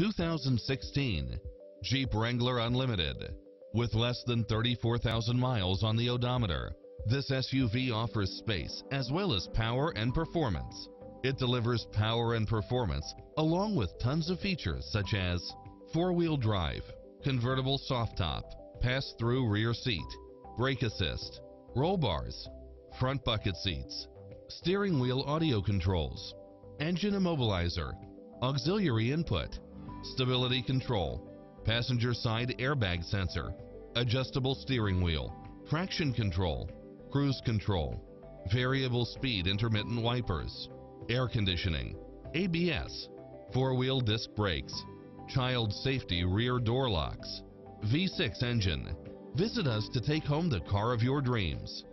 2016 Jeep Wrangler Unlimited. With less than 34,000 miles on the odometer, this SUV offers space as well as power and performance. It delivers power and performance along with tons of features such as four-wheel drive, convertible soft top, pass-through rear seat, brake assist, roll bars, front bucket seats, steering wheel audio controls, engine immobilizer, auxiliary input, stability control, passenger side airbag sensor, adjustable steering wheel, traction control, cruise control, variable speed intermittent wipers, air conditioning, ABS, four-wheel disc brakes, child safety rear door locks, V6 engine. Visit us to take home the car of your dreams.